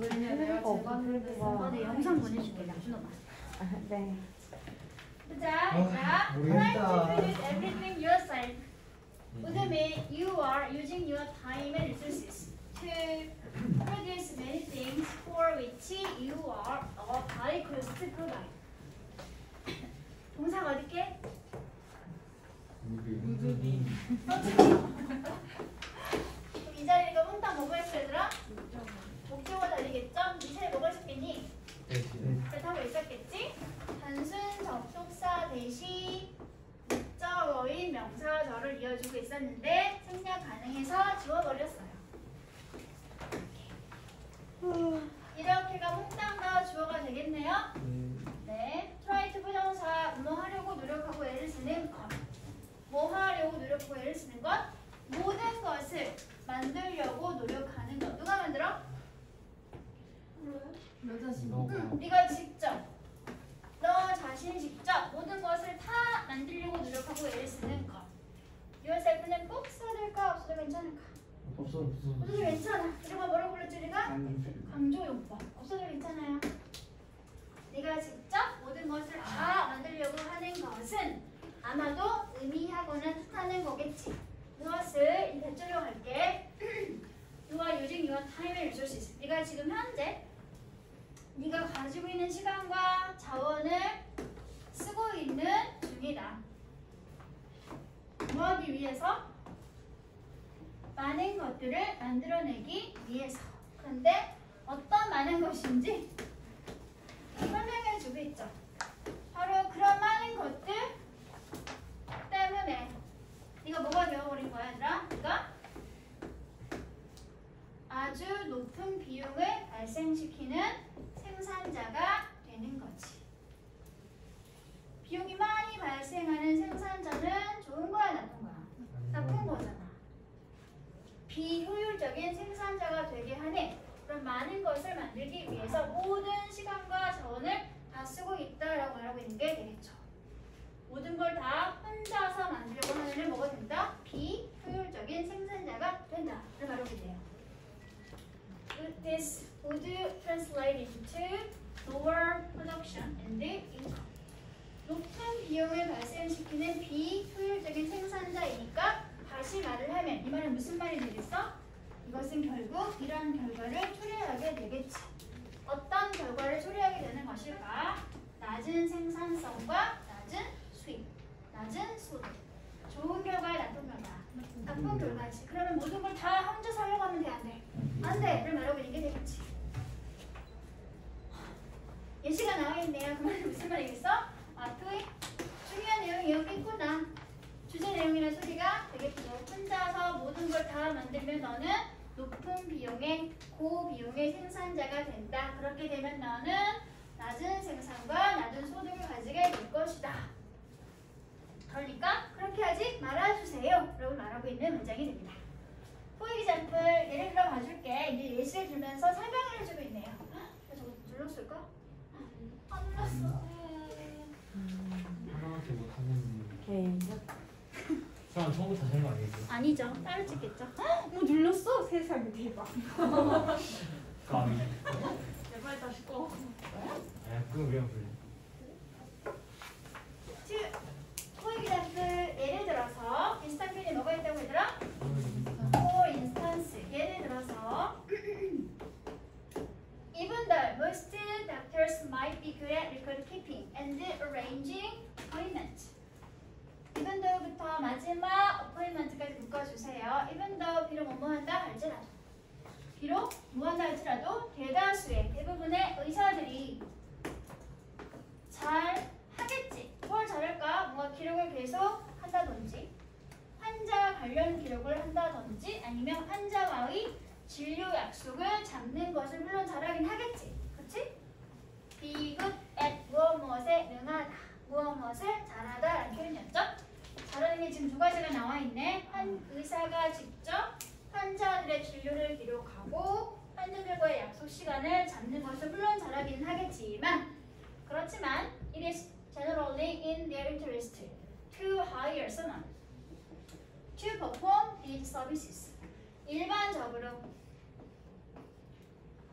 왜냐면 내가 어, 제봤는데 그거. 아, 네, 영상. 네. 자, 아, 자, try to finish everything yourself. Would mean you are using your time and resources to produce many things for which you are a high cost provider. 동사가 어딨게? 무드니. 그럼 이 자리가 혼자 있어 얘들아? 목적어 자리겠죠? 이 자리 뭐가 있었겠니? 뜻하고 있었겠지? 단순 접속사 대신 목적어인 명사절을 이어주고 있었는데 생략 가능해서 지워버렸어요. 이렇게가 몽땅 다 주어가 되겠네요. 네. try to 부정사 뭐 하려고 노력하고 애를 쓰는 것. 뭐 하려고 노력하고 애를 쓰는 것. 모든 것을 만들려고 노력하는 것. 누가 만들어? 여자 신 응, 네가 직접 너 자신이 직접 모든 것을 다 만들려고 노력하고 애를 쓰는 것. yourself는 꼭 써야 될까 없어도 괜찮을까? 없어 없어도 없어. 괜찮아. 이거 뭐라고 불렀지 우리가? 강조용법. 없어도 괜찮아요. 네가 직접 모든 것을 다 만들려고 하는 것은 아마도 의미하거나 뜻하는 거겠지. 무엇을 이 대절로 갈게. You are using your time and resources. 네가 지금 현재 네가 가지고 있는 시간과 자원을 쓰고 있는 중이다. 뭐 하기 위해서? 많은 것들을 만들어내기 위해서. 그런데 어떤 많은 것인지 설명해 주고 있죠. 바로 그런 많은 것들 때문에 네가 뭐가 되어버린 거야, 얘들아? 네가 아주 높은 비용을 발생시키는 생산자가 되는 거지. 비용이 많이 발생하는 생산자는 좋은 거야, 나쁜 거야? 나쁜 거잖아. 비효율적인 생산자가 되게 하는 그런 많은 것을 만들기 위해서 모든 시간과 자원을 다 쓰고 있다라고 말하고 있는 게 되겠죠. 모든 걸 다 혼자서 만들려고 하는 애는 뭐가 된다? 비효율적인 생산자가 된다. 를 말하고 있네요. This would translate into lower production and income. 높은 비용을 발생시키는 비효율적인 생산자이니까 다시 말을 하면 이 말은 무슨 말이 되겠어? 이것은 결국 이러한 결과를 초래하게 되겠지. 어떤 결과를 초래하게 되는 것일까? 낮은 생산성과 낮은 수입, 낮은 소득. 좋은 결과야, 나쁜 결과. 나쁜 결과지. 그러면 모든 걸 다 혼자서 하려고 하면 돼, 안 돼? 안 돼. 를 말하고 있는 게 되겠지. 예시가 나와 있네요. 그 말은 무슨 말이겠어? 아, 토익 중요한 내용이 여기 있구나. 주제 내용이라는 소리가 되겠죠. 혼자서 모든 걸 다 만들면 너는 높은 비용의 고비용의 생산자가 된다. 그렇게 되면 너는 낮은 생산과 낮은 소득을 가지게 될 것이다. 그러니까 그렇게 하지 말아주세요. 라고 말하고 있는 문장이 됩니다. 포이 example 예를 들어 봐줄게. 이제 예시를 들면서 설명을 해주고 있네요. 헉, 저거 눌렀을까? 안 눌렀어. 음. 하나밖에 못하는 개인. 사람 처음부터 하는 거 아니겠어? 아니죠. 따로 찍겠죠. 뭐 눌렀어? 세상에 대박. 감이. 제발 다시 꺼. 아 그거 왜 불러? 포이 example 예를 들어서 비슷한 표현이 뭐가 있다고 얘들아? For instance, 예를 들어서 Even though most doctors might be good at record keeping and arranging appointments. Even though부터 마지막 appointment까지 묶어주세요. Even though 비록 뭐뭐 한다 할지라도 비록 뭐 한다 할지라도 대다수의 대부분의 의사들이 잘 하겠지. 뭘 잘할까? 뭔가 기록을 계속 한다든지 환자 관련 기록을 한다든지 아니면 환자와의 진료 약속을 잡는 것을 물론 잘하긴 하겠지. 그치? Be good at 무엇 무엇에 능하다. 무엇 무엇을 잘하다 라는 표현이었죠. 잘하는 게 지금 두 가지가 나와 있네. 한 의사가 직접 환자들의 진료를 기록하고 환자들과의 약속 시간을 잡는 것을 물론 잘하기는 하겠지만 그렇지만 it is generally in their interest to hire someone to perform these services. 일반적으로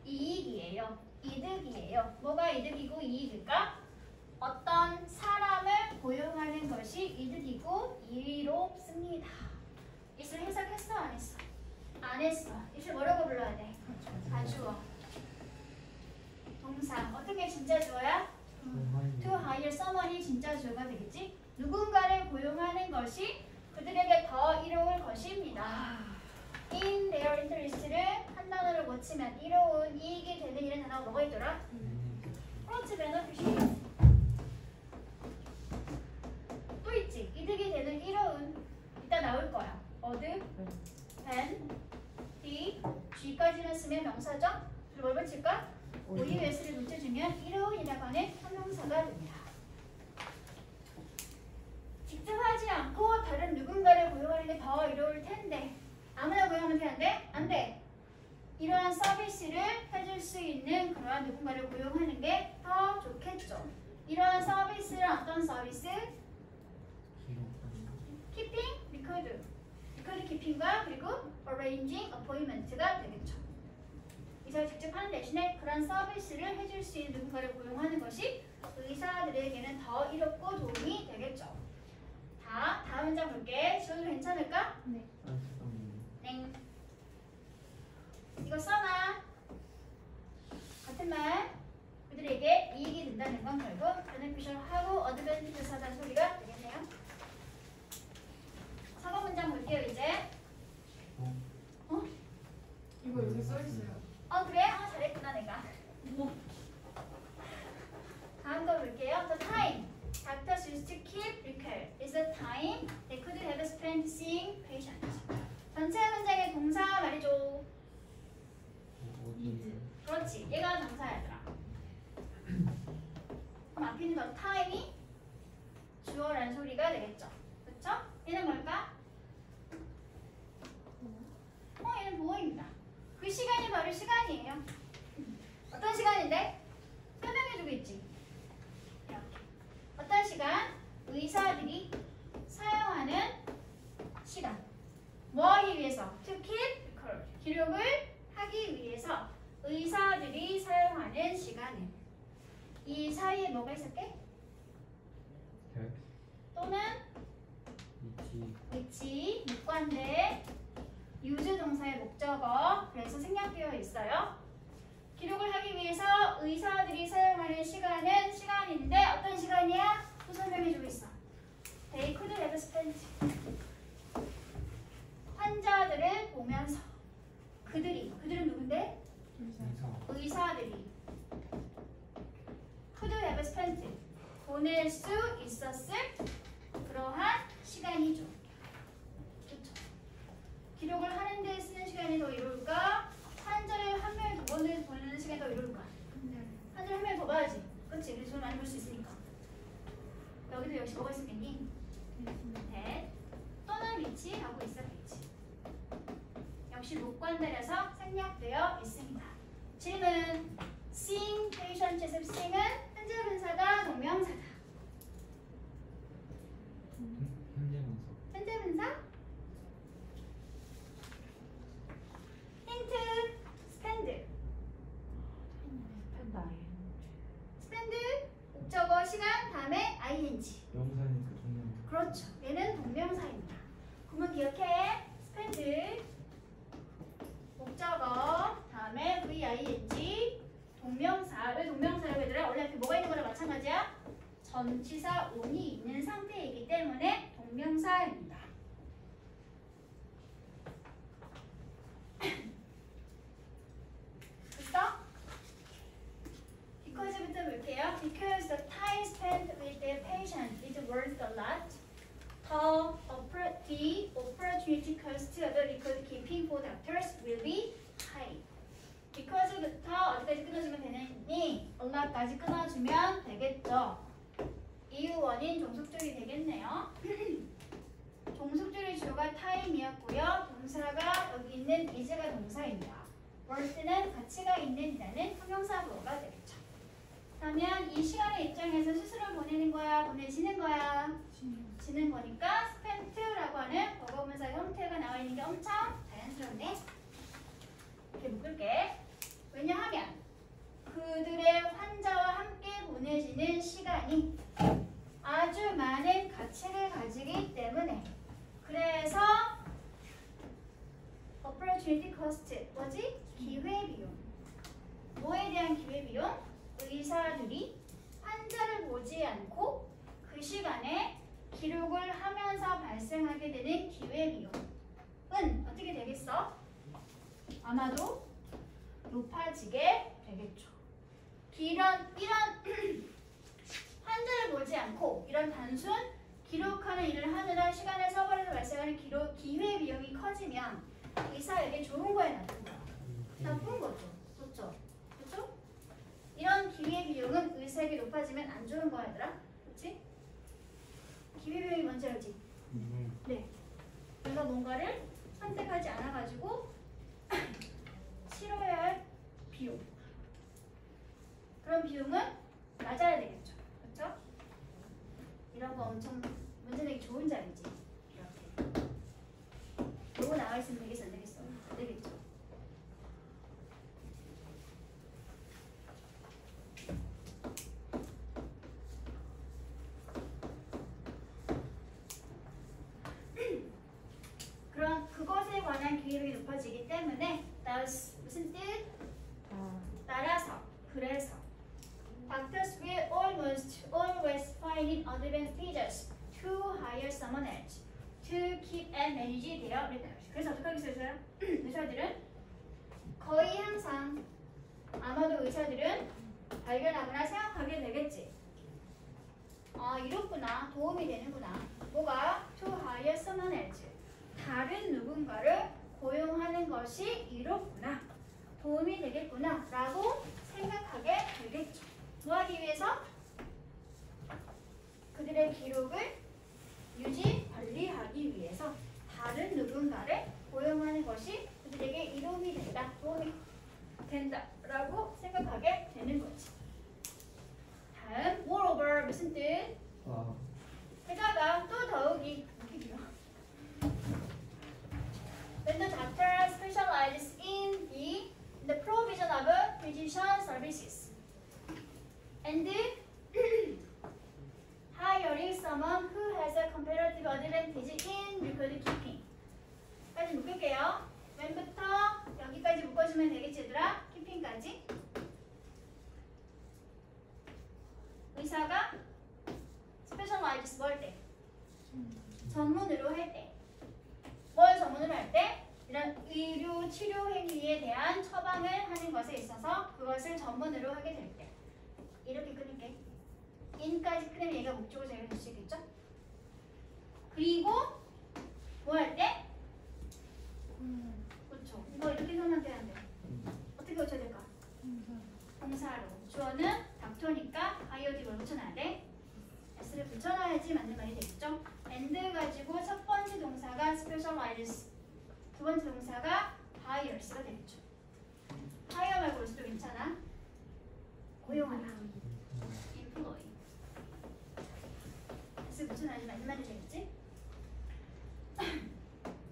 이익이에요. 이득이에요. 뭐가 이득이고 이익일까? 어떤 사람을 고용하는 것이 이득이고 이롭습니다. 이슬 해석했어 안 했어? 안 했어. 이슬 뭐라고 불러야 돼? 가주어. 동사. 어떤 게 진짜 주어야? to hire someone이 진짜 주어가 되겠지? 누군가를 고용하는 것이 그들에게 더 이로울 것입니다. In their interest를 한 단어로 고치면 이로운 이익이 되는 이런 단어가 뭐가 있더라? 그렇지, beneficial. 또 있지. 이득이 되는 이로운 이따 나올 거야. ad, van, ta, ge까지는 쓰면 명사죠? 그리고 뭘 붙일까? OUS를 붙여주면 이로운이라고 하는 형용사가 됩니다. 직접 하지 않고 다른 누군가를 고용하는 게 더 이로울 텐데 아무나 고용하면 돼? 안 돼? 안 돼. 이러한 서비스를 해줄 수 있는 그러한 누군가를 고용하는 게 더 좋겠죠. 이러한 서비스는 어떤 서비스? keeping, record. record keeping과 그리고 arranging appointment가 되겠죠. 하는 대신에 그런 서비스를 해줄 수 있는 누군가를 고용하는 것이 의사들에게는 더 이롭고 도움이 되겠죠. 다 다음 문장 볼게. 지원도 괜찮을까? 네. 이거 써놔. 같은 말. 그들에게 이익이 된다는 건 결국 베네피셜하고 어드밴티지하다는 소리가 되겠네요. 사과 문장 볼게요 이제. 이거 여기 써 있어요. 어 그래? 아 잘했구나 내가. 다음 거 볼게요. The time doctors used to keep record is the time they could have spent seeing patients. 전체 문장의 동사 말이죠. 그렇지. 얘가 동사야더라. 그럼 앞에 있는 더 time이 주어라는 소리가 되겠죠. 그렇죠? 얘는 뭘까? 어, 얘는 보어입니다. 그 시간이 바로 시간이에요. 어떤 시간인데? 설명해주고 있지. 이렇게. 어떤 시간? 의사들이 사용하는 시간. 뭐 하기 위해서? To keep record. 기록을 하기 위해서 의사들이 사용하는 시간은 이 사이에 뭐가 있을게? 또는 위치, 목관대, 유주 동사의 목적어 그래서 생략되어 있어요. 기록을 하기 위해서 의사들이 사용하는 시간은 시간인데 어떤 시간이야? 또 설명해주고 있어. They could have spent 환자들을 보면서 그들이 그들은 누군데? 의사들이 could have spent 보낼 수 있었을 그러한 시간이죠. 그렇죠? 기록을 하는 데 쓰는 시간이 더 이룰까? 환자를 한 명에 더 보내- 보내는 시간이 더 이룰까? 환자를 한 명에 더 봐야지. 그렇지? 그래서 돈 많이 벌 수 있으니까. 여기도 역시 뭐가 있었겠니? 대 또는 위치 하고 있었겠지. 역시 목관들에서 생략되어 있습니다. 질문. seeing patient의 seeing은 현재 분사다 동명사다. 현재 분사? 힌트. spend. spend 목적어 시간 다음에 ing. 영상이니까 동영. 그렇죠. 얘는 동명사입니다. 그러면 기억해. spend 목적어 ving 동명사. 왜 동명사라고 얘들아? 원래 앞에 뭐가 있는 거랑 마찬가지야? 전치사 on이 있는 상태이기 때문에 동명사입니다. 됐어? Because부터 볼게요. Because the time spent with the patient is worth a lot. The, oppor- the opportunity cost of the record keeping for doctors will be high. Because부터 어디까지 끊어주면 lot까지 끊어주면 되겠죠. 이유 원인 종속줄이 되겠네요. 종속줄의 주어가 time이었고요. 동사가 여기 있는 is가 동사입니다. worth는 가치가 있는 이라는 형용사 보호가 되겠죠. 그러면 이 시간의 입장에서 스스로 보내는 거야, 보내지는 거야? 지는 거니까 spent라고 하는 버거문사 형태가 나와 있는 게 엄청 자연스럽네. 이렇게 묶을게. 왜냐하면 그들의 환자와 함께 보내지는 시간이 아주 많은 가치를 가지기 때문에 그래서 opportunity cost 뭐지? 기회비용 뭐에 대한 기회비용? 의사들이 환자를 보지 않고 그 시간에 기록을 하면서 발생하게 되는 기회비용은 어떻게 되겠어? 아마도 높아지게 되겠죠. 이런 이런 환자를 보지 않고 이런 단순 기록하는 일을 하느라 시간을 써버려서 발생하는 기록 기회 비용이 커지면 의사에게 좋은 거에 나쁜 거야. 나쁜 거죠. 그렇죠? 그렇죠? 이런 기회 비용은 의사에게 높아지면 안 좋은 거야, 얘들아. 그렇지? 기회 비용이 뭔지 알지? 음. 네. 내가 뭔가를 선택하지 않아가지고 치러야 할 비용. 그런 비용은 낮아야 되겠죠. 그렇죠? 엄청 문제 내기 좋은 자리지. 이렇게. 요거 나와 있으면 되겠어, 안 되겠어? 안 되겠죠. 그런 그것에 관한 기회력이 높아지기 때문에 thus 무슨 뜻? 따라서 그래서 doctors will almost always find it advantageous to hire someone else to keep and their records. 그래서 어떻게 하겠어요? 의사들은 거의 항상 아마도 의사들은 발견하거나 생각하게 되겠지. 아 이렇구나 도움이 되는구나. 뭐가 to hire someone else 다른 누군가를 고용하는 것이 이렇구나. 도움이 되겠구나. 라고 생각하게 되겠죠. 뭐 하기 위해서? 그들의 기록을 유지, 관리하기 위해서 다른 누군가를 고용하는 것이 그들에게 이로움이 된다. 도움이 된다. 라고 생각하게 되는 거지. 다음, moreover 무슨 뜻? 아, 게다가 또 더욱이. When the doctor specializes in the, the provision of physician services and hiring someone who has a comparative advantage in record keeping. 까지 묶을게요. 맨부터 여기까지 묶어주면 되겠지 얘들아? 키핑까지. 의사가 specializes 뭘 때? 전문으로 할 때. 뭘 전문으로 할 때? 이런 의료 치료 행위에 대한 처방을 하는 것에 있어서 그것을 전문으로 하게 될 때. 이렇게 끊을게. 인까지 끊으면 얘가 목적을 잘 될수 있겠죠? 그리고 뭐 할 때? 그렇죠. 이거 이렇게 안 돼. 어떻게 고쳐야 될까? 동사로. 주어는 닥터니까 아이오디를 붙여놔야 돼. s를 붙여놔야지 맞는 말이 되겠죠? and 가지고 첫 번째 동사가 specialize, 두 번째 동사가 hires가 되겠죠. hire 말고 올 수도 괜찮아. 고용하다. employ. s 붙여놔야지 맞는 말이 되겠지?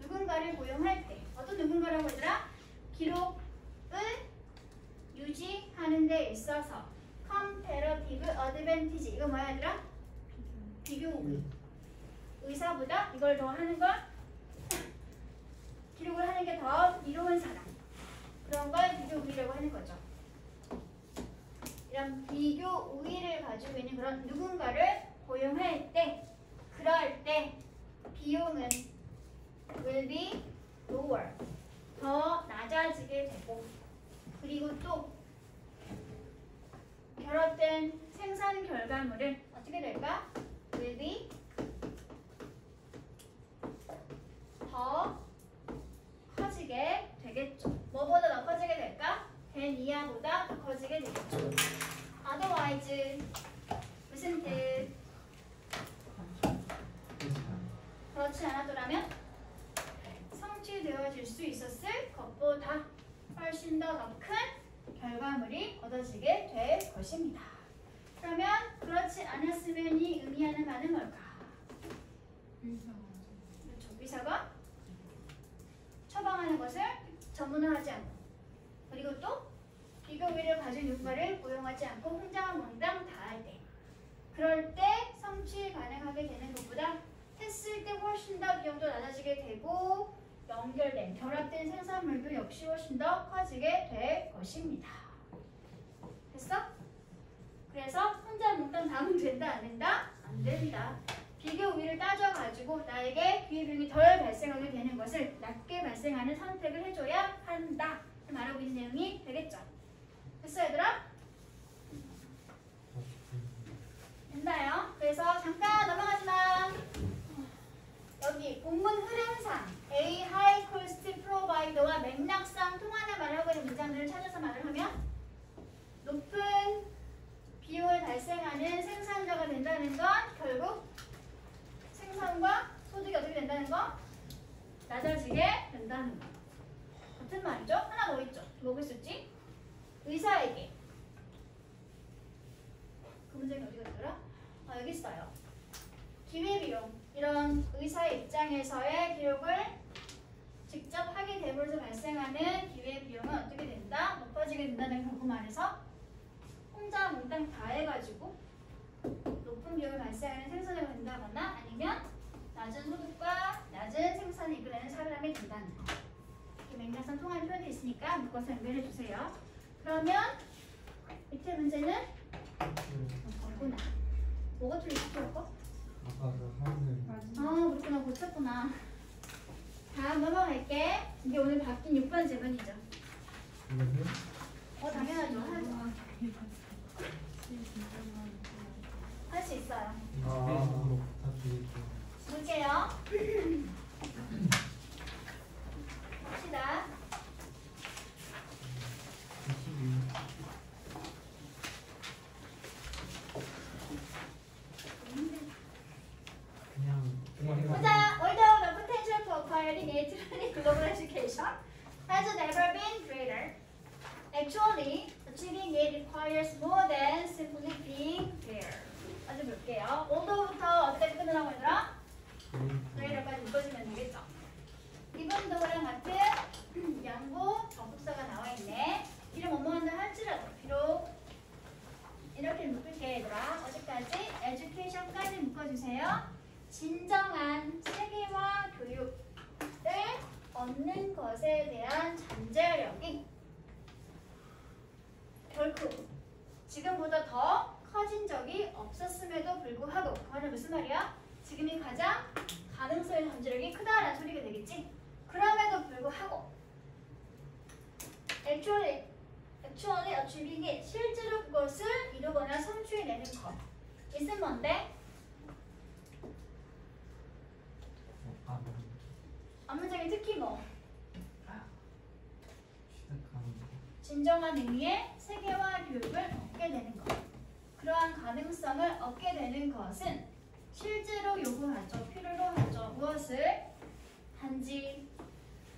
누군가를 고용할 때 어떤 누군가라고 얘들아? 기록을 유지하는 데 있어서 comparative advantage. 이거 뭐야 얘들아? 비교 우위 의사보다 이걸 더 하는 건 기록을 하는 게 더 이로운 사람. 그런 걸 비교 우위라고 하는 거죠. 이런 비교 우위를 가지고 있는 그런 누군가를 고용할 때 그럴 때 비용은 will be lower. 더 낮아지게 되고 그리고 또 결합된 생산 결과물은 어떻게 될까? will be 더 커지게 되겠죠. 뭐보다 더 커지게 될까? 된 이하보다 더 커지게 되겠죠. otherwise 무슨 뜻? 그렇지 않았더라면 성취되어질 수 있었을 것보다 훨씬 더 더 큰 결과물이 얻어지게 될 것입니다. 그러면 그렇지 않았으면이 의미하는 바는 뭘까? 그렇죠. 의사가 처방하는 것을 전문화하지 않고 그리고 또 비교 위를 가진 누군가를 고용하지 않고 혼자 몽땅 다 할 때. 그럴 때 성취 가능하게 되는 것보다 했을 때 훨씬 더 비용도 낮아지게 되고 연결된 결합된 생산물도 역시 훨씬 더 커지게 될 것입니다. 됐어? 그래서 혼자 몽땅 다 하면 된다 안 된다. 비교 우위를 따져가지고 나에게 기회비용이 덜 발생하게 되는 것을 낮게 발생하는 선택을 해줘야 한다. 말하고 있는 내용이 되겠죠. 됐어 얘들아? 된다요. 그래서 잠깐 넘어가지마. 여기 본문 흐름상 A high cost provider와 맥락상 통하는 말을 하고 있는 문장들을 찾아서 말을 하면 높은 비용을 발생하는 생산자가 된다는 건 결국 생산과 소득이 어떻게 된다는 거? 낮아지게 된다는 거. 같은 말이죠? 하나 더 있죠? 뭐가 있었지? 의사에게 그 문장이 어디 갔더라? 아 여기 있어요. 기회비용 이런 의사의 입장에서의 기록을 직접 하게 됨으로써 발생하는 기회비용은 어떻게 된다? 높아지게 된다는 경우 말에서 혼자 몽땅 다 해가지고 높은 비용을 발생하는 생산자가 된다거나 아니면 낮은 소득과 낮은 생산을 이끌어내는 사람이 된다는 거. 이렇게 맥락상 통하는 표현이 있으니까 묶어서 연결해 주세요. 그러면 밑에 문제는 없구나. 뭐가 틀렸지, 거? 아까 그 하는 아, 그렇구나. 고쳤구나. 다음 넘어갈게. 이게 오늘 바뀐 6번 제문이죠. 어, 당연하죠. 할 수 있어요. 페이 볼게요. 합시다. 22. 그냥 정말 해가지고 보자. Although the potential to acquire the native global education has never been greater, actually achieving it requires more than simply being there. 먼저 볼게요. Although부터 어디까지 끝나라고 얘들아? 묶어주면 되겠죠. 이분도랑 같은 양보 접속사가 나와 있네. 이름 뭐뭐한다 할지라도 비록 이렇게 묶을게 얘들아. 어디까지? education까지 묶어주세요. 진정한 세계화 교육을 얻는 것에 대한 잠재력이 결코 지금보다 더 커진 적이 없었음에도 불구하고 그거는 무슨 말이야? 지금이 가장 가능성의 잠재력이 크다라는 소리가 되겠지? 그럼에도 불구하고 actually, actually achieving it 실제로 그것을 이루거나 성취해내는 것 있은 뭔데? 아, 뭐 업무적인 특히 뭐. 진정한 의미의 세계화 교육을 얻게 되는 것. 그러한 가능성을 얻게 되는 것은 실제로 요구하죠. 필요로 하죠. 무엇을? 단지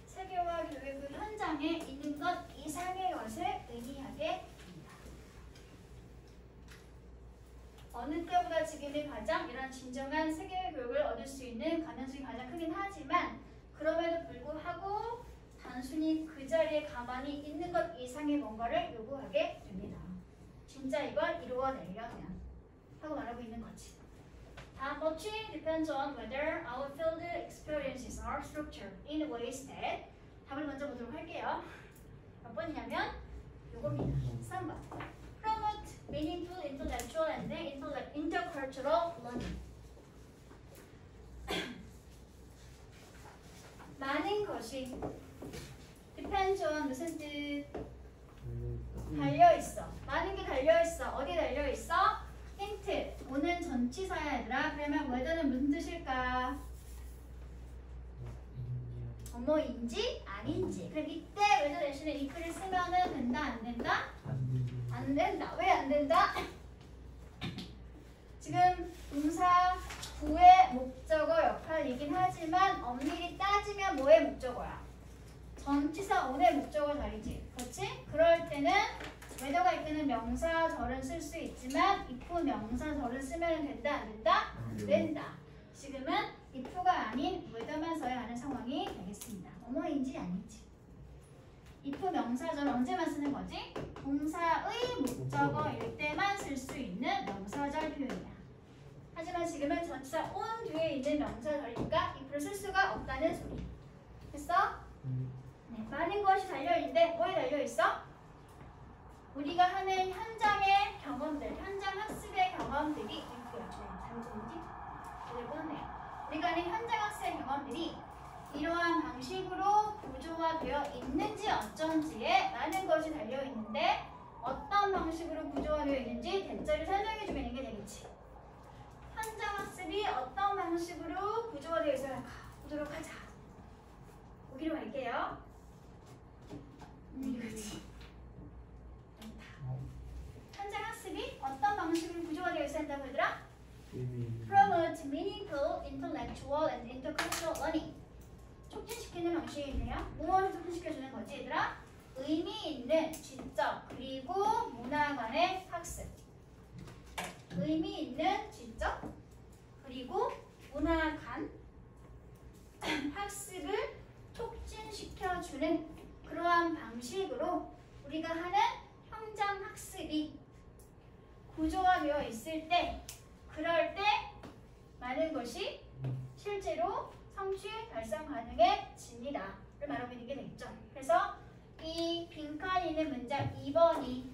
세계화 교육 그 현장에 있는 것 이상의 것을 의미하게 됩니다. 어느 때보다 지금이 가장 이런 진정한 세계화 교육을 얻을 수 있는 가능성이 가장 크긴 하지만 그럼에도 불구하고 단순히 그 자리에 가만히 있는 것 이상의 뭔가를 요구하게 됩니다. 진짜 이걸 이루어내려면 하고 말하고 있는 거지. 다음 much depends on whether our field experiences are structured in ways that 답을 먼저 보도록 할게요. 몇 번이냐면 요겁니다. 3번. Promote meaningful intellectual and intercultural learning. 많은 것이 depends on 무슨 뜻? 달려 있어. 많은 게 달려 있어. 어디 달려 있어? 힌트. 오늘 전치사야 얘들아. 그러면 whether는 무슨 뜻일까? 뭐뭐인지 아닌지. 그럼 이때 whether 대신에 if를 쓰면은 된다 안 된다? 안 된다. 왜 안 된다? 지금 동사 구의 목적어 역할이긴 하지만 엄밀히 따지면 뭐의 목적어야? 전치사 on의 목적어 자리지. 그렇지? 그럴 때는 외도가 이끄는 명사절은 쓸 수 있지만 if 명사절은 쓰면 된다 안 된다? 안 된다. 지금은 if가 아닌 외도만 써야 하는 상황이 되겠습니다. 뭐뭐인지 아닌지. if 명사절 언제만 쓰는 거지? 동사의 목적어일 때만 쓸 수 있는 명사절 표현이야. 하지만 지금은 전치사 on 뒤에 있는 명사절이니까 if를 쓸 수가 없다는 소리. 됐어? 음, 네, 많은 것이 달려있는데 뭐에 달려있어? 우리가 하는 현장의 경험들, 현장 학습의 경험들이 있고요. 네, 잘 들리지? 제대로 보네요. 우리가 하는 현장 학습의 경험들이 이러한 방식으로 구조화되어 있는지 어쩐지에 많은 것이 달려있는데 어떤 방식으로 구조화되어 있는지 대자를 설명해주면 이게 되겠지. 현장 학습이 어떤 방식으로 구조화되어 있을까 보도록 하자. 보기로 할게요. 음, 현장 학습이 어떤 방식으로 구조화되어 있어야 한다고 얘들아? Promote meaningful intellectual and intercultural learning. 촉진시키는 방식이네요. 무엇을 촉진시켜주는 거지 얘들아? 의미 있는 지적 그리고 문화 간의 학습. 의미 있는 지적 그리고 문화 간 학습을 촉진시켜주는 그러한 방식으로 우리가 하는 현장 학습이 구조화되어 있을 때 그럴 때 많은 것이 실제로 성취 달성 가능해집니다를 말하고 있는 게 되겠죠. 그래서 이 빈칸 있는 문장 2번이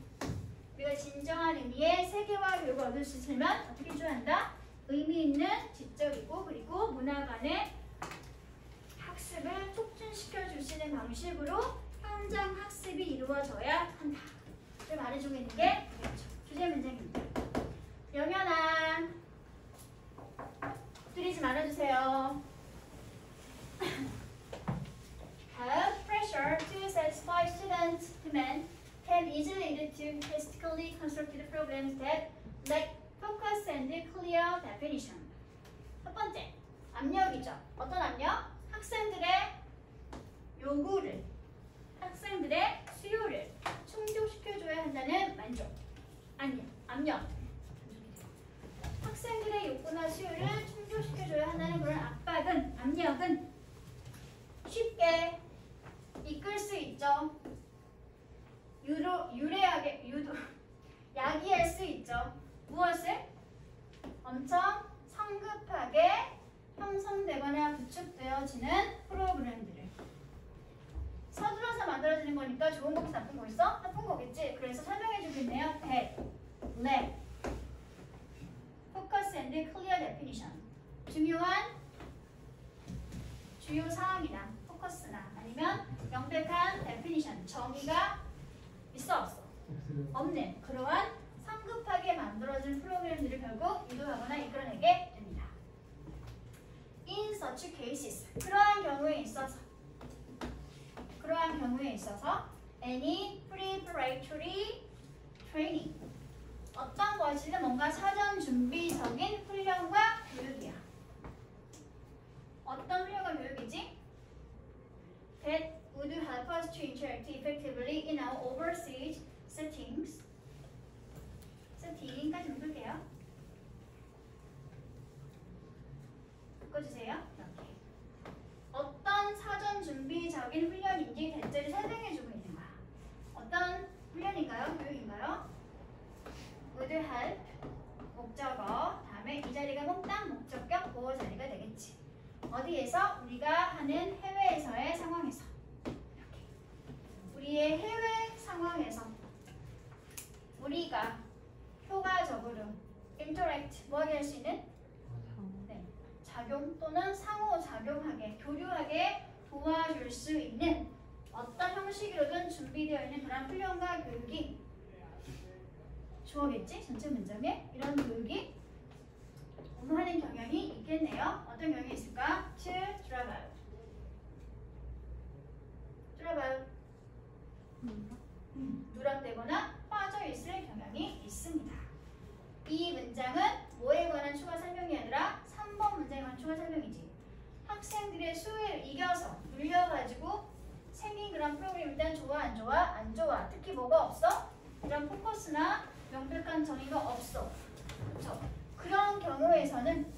우리가 진정한 의미의 세계화 교육을 얻을 수 있으면 어떻게 해줘야 한다? 의미 있는 지적이고 그리고 문화 간의 학습을 촉진시켜 주시는 방식으로 현장 학습이 이루어져야 한다 를 말해주고 있는 게 되겠죠. 주제 문장입니다. 영현아 엎드리지 말아주세요. Have pressure to satisfy students' demand can easily lead to statistically constructed problems that lack focus and clear definition. 첫 번째, 압력이죠. 어떤 압력? 학생들의 요구를, 주어겠지 전체 문장에 이런 교육이 오무하는 경향이 있겠네요. 어떤 경향이 있을까? To drop out. drop out. 음, 누락되거나 빠져 있을 경향이 있습니다. 이 문장은 뭐에 관한 추가 설명이 아니라 3번 문장에 관한 추가 설명이지. 학생들의 수요를 이겨서 눌려가지고 생긴 그런 프로그램 일단 좋아 안 좋아 안 좋아 특히 뭐가 없어 이런 포커스나 명백한 정의가 없어 그렇죠 그런 경우에서는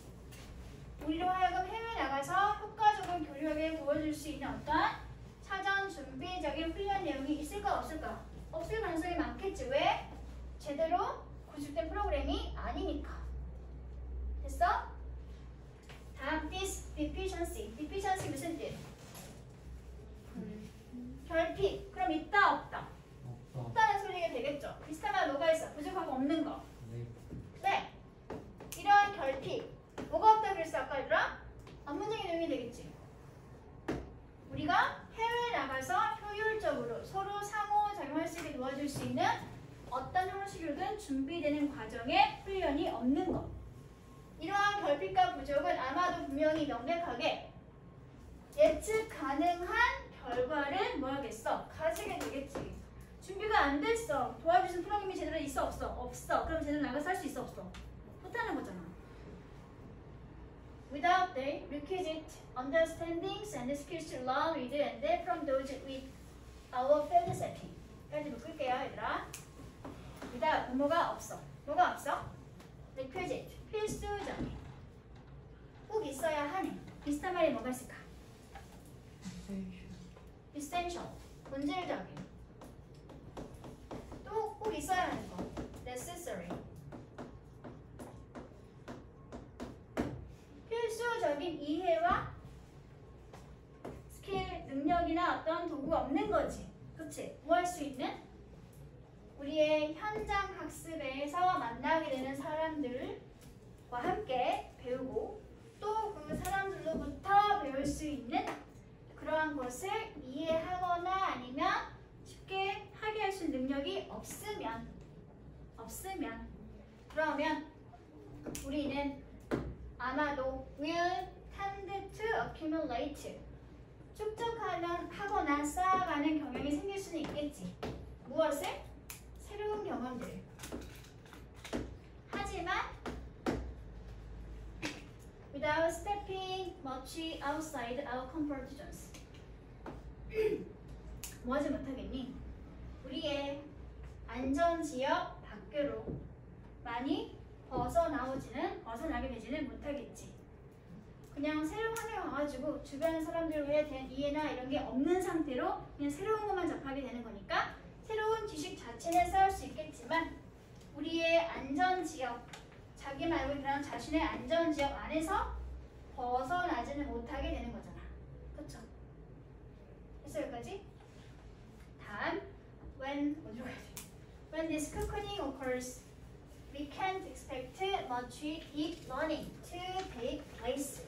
우리로 하여금 해외 나가서 효과적으로 교류하게 도와줄 수 있는 어떠한 사전 어떤 준비적인 훈련 내용이 있을까 없을까? 없을 가능성이 많겠지. 왜? 제대로 구축된 프로그램이 아니니까. 됐어? 다음 this deficiency. deficiency 무슨 뜻? 결핍. 그럼 있다 없다. 없다. 없다는 소리가 되겠죠. 비슷한 말 뭐가 있어? 부족하고 없는 거. 네. 네. 이러한 결핍. 뭐가 없다 그랬어 아까 얘들아? 업무적인 내용이 되겠지. 우리가 해외에 나가서 효율적으로 서로 상호작용할 수 있게 도와줄 수 있는 어떤 형식으로든 준비되는 과정에 훈련이 없는 것. 이러한 결핍과 부족은 아마도 분명히 명백하게 예측 가능한 결과를 뭐 하겠어? 가지게 되겠지. 준비가 안 됐어. 도와주신 프로그램이 제대로 있어 없어? 없어. 그럼 제대로 나가서 할 수 있어 없어? 못하는 거잖아. Without the requisite understandings and skills to learn, read, and then from those with our field setting. 까지 묶을게요, 얘들아. without 뭐가 없어? 뭐가 없어? requisite 필수적인 꼭 있어야 하는 비슷한 말이 뭐가 있을까? essential 본질적인 또꼭 있어야 하는 거 necessary 필수적인 이해와 스킬 능력이나 어떤 도구가 없는 거지 그치? 뭐 할 수 있는? 우리의 현장 학습에서 만나게 되는 사람들과 함께 배우고 또 그 사람들로부터 배울 수 있는 그러한 것을 이해하거나 아니면 쉽게 하게 할 수 없으면 없으면. 그러면 우리는 아마도 will tend to accumulate. 축적하는 하거나 쌓아가는 경향이 생길 수는 있겠지. 무엇을? 새로운 경험들 하지만 without stepping much outside our comfort zones. 뭐 하지 못하겠니? 우리의 안전지역 밖으로 많이 벗어나오지는 벗어나게 되지는 못하겠지. 그냥 새로운 환경에 와가지고 주변 사람들에 대한 이해나 이런 게 없는 상태로 그냥 새로운 것만 접하게 되는 거니까 새로운 지식 자체는 쌓을 수 있겠지만 우리의 안전지역 자기 말고 그런 자신의 안전지역 안에서 벗어나지는 못하게 되는 거잖아. 그쵸? 됐어 여기까지? 다음 when 어디로 가야 돼? When this cocooning occurs, we can't expect much deep learning to take place.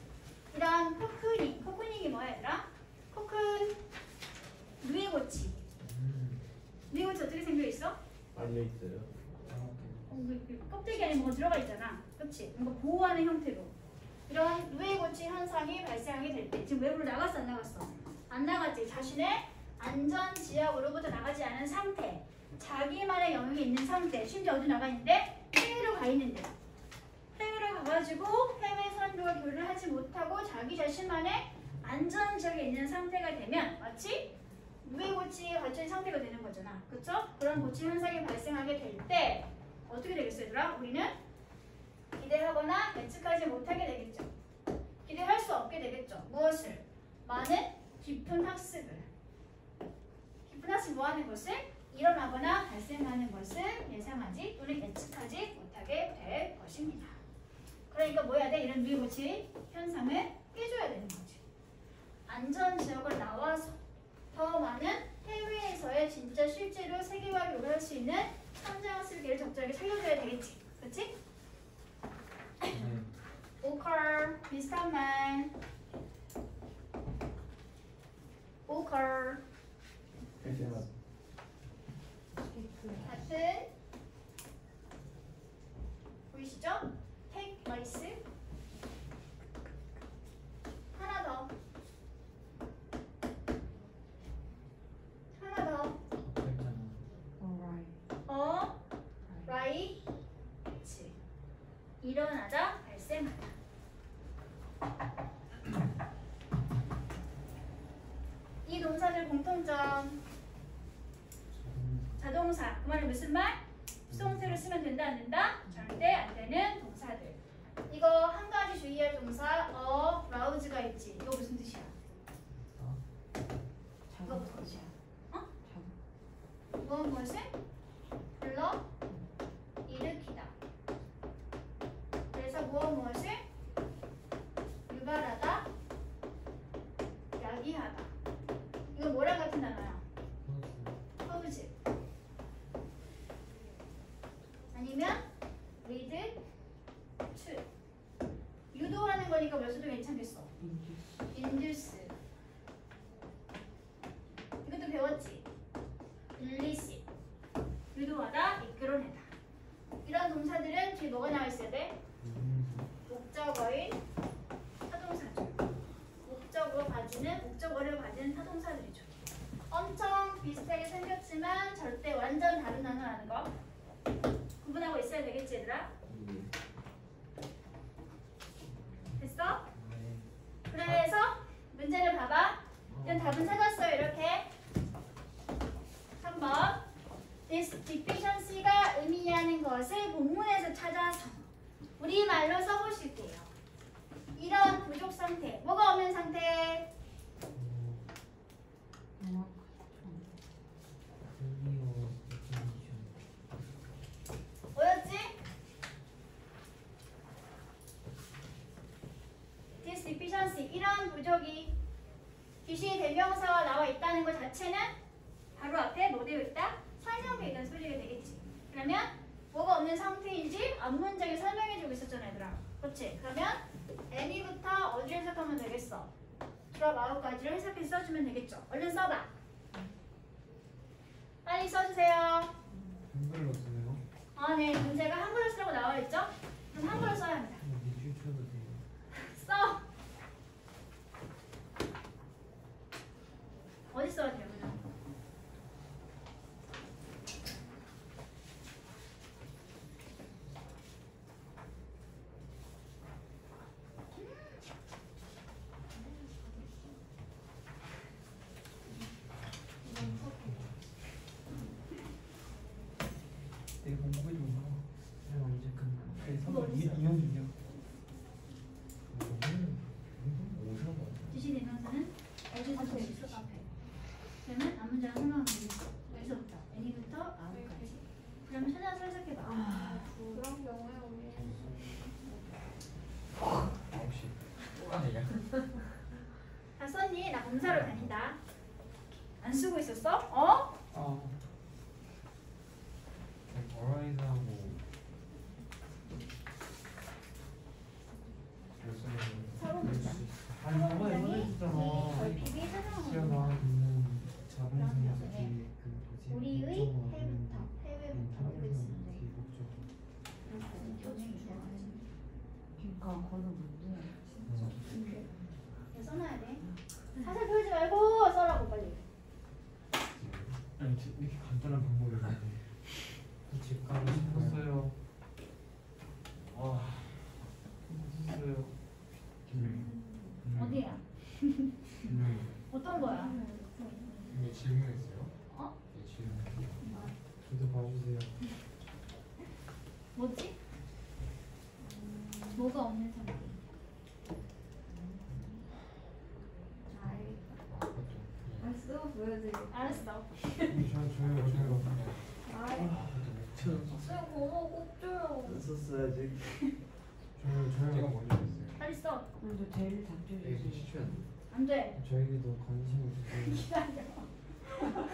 이런 코크닝, 코크닝이 뭐야 얘들아? 코큰 누에고치. 음. 누에고치 어떻게 생겨 있어? 알려 있어요. 껍데기 안에 뭐가 들어가 있잖아. 그렇지? 뭔가 보호하는 형태로. 이런 누에고치 현상이 발생하게 될 때 지금 외부로 나갔어 안 나갔어? 안 나갔지. 자신의 안전 지역으로부터 나가지 않은 상태. 자기만의 영역이 있는 상태. 심지어 어디 나가 있는데? 해외로 가 있는데. 해외로 가가지고 해외 사람들과 교류를 하지 못하고 자기 자신만의 안전 지역에 있는 상태가 되면 마치 무해고치에 갇혀있는 상태가 되는 거잖아. 그쵸? 그런 고치 현상이 발생하게 될 때 어떻게 되겠어 얘들아? 우리는 기대하거나 예측하지 못하게 되겠죠. 기대할 수 없게 되겠죠. 무엇을? 많은 깊은 학습을. 깊은 학습 뭐 하는 것을? 일어나거나 발생하는 것을 예상하지 또는 예측하지 못하게 될 것입니다. 그러니까 뭐 해야 돼? 이런 무해고치 현상을 무엇 무엇을? 불러 간단한 방법을 아. 집 가고 싶었어요. 네. 아, 어요 네. 네. 어디야? 어떤 거야? 이게 질문 있어요? 어? 네, 질문. 저도 봐주세요. 뭐지? 뭐가 없는 상태? 아, 알았어, 보여드릴게 알았어 음. 음. 네, 어쩌요. 안 썼어야지. 저는 저희가 먼저 했어요. 빨리 써. 오늘도 제일 단조해. 애기 시추 안 안 돼. 저에게도 관심이 있어요. 기다려.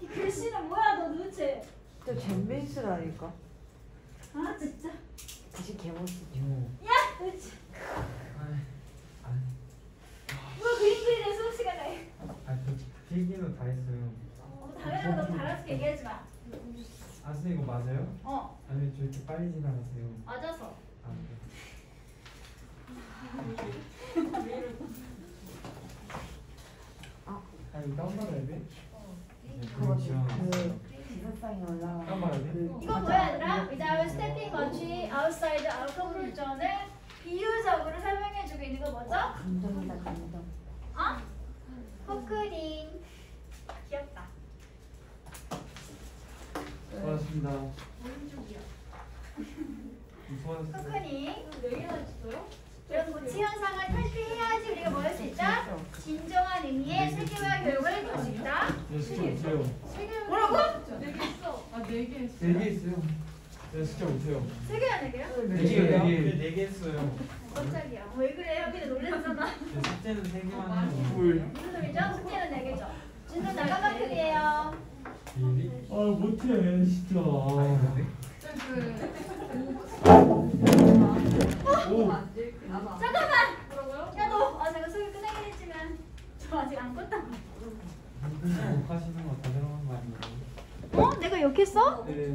이 글씨는 뭐야 너 도대체? 또 잼베이스라니까. 아 진짜. 다시 개멋있죠. 음. 어. 야 도대체. 그림 그리는 수업 시간에. 아이, 필기는 뭐 아, 그 다 했어요. 어, 당연하고 너무 달아서 얘기하지 마. 가수 이거 맞아요? 어 아니 저 이렇게 빨리 지나가세요. 맞아서 아, 네. 아 이거 다운받아야 돼? 네, 그거 그 기사상에 그, 이거 뭐야 얘들아? 이제 our stepping country outside our comfort zone을 비유적으로 설명해주고 있는 거 뭐죠? 어, 숙제는 세 개만 해요. 물. 무슨 소리죠? 숙제는 네 개죠. 진도 나가만 크기예요. 아 못해 진짜. 오. 잠깐만. 야 너. 아 제가 수업 끝나긴 했지만 저 아직 안 껐다. 하시는 거다 들어간 거 아니에요? 어? 내가 욕했어? 네.